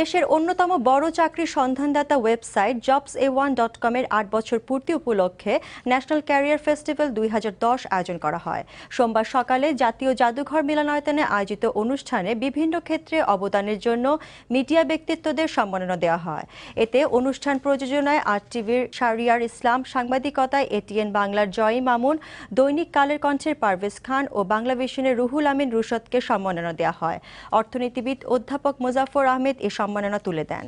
দেশের অন্যতম বড় চাকরি সন্ধানদাতা website jobs A one dot কমের আট বছর পূর্তি উপলক্ষে ন্যাশনাল ক্যারিয়ার ফেস্টিভ্যাল দুই হাজার দশ আয়োজন করা হয়। সোমবার সকালে জাতীয় জাদুঘর মিলনায়তনে আয়োজিত অনুষ্ঠানে বিভিন্ন ক্ষেত্রে অবদানের জন্য মিডিয়া ব্যক্তিত্বদের সম্মাননা দেওয়া হয়। এতে অনুষ্ঠান প্রযোজনায় আর টিভির শারিয়ার ইসলাম, সাংবাদিকতায় এটিএন বাংলার জয়ী মামুন, দৈনিক কালের কণ্ঠের পারভেজ খান ও বাংলা ভিশনের রুহুল আমিন রুশদকে সম্মাননা দেওয়া হয়। অর্থনীতিবিদ অধ্যাপক মুজাফর আহমেদ এ সম্মাননা তুলে দেন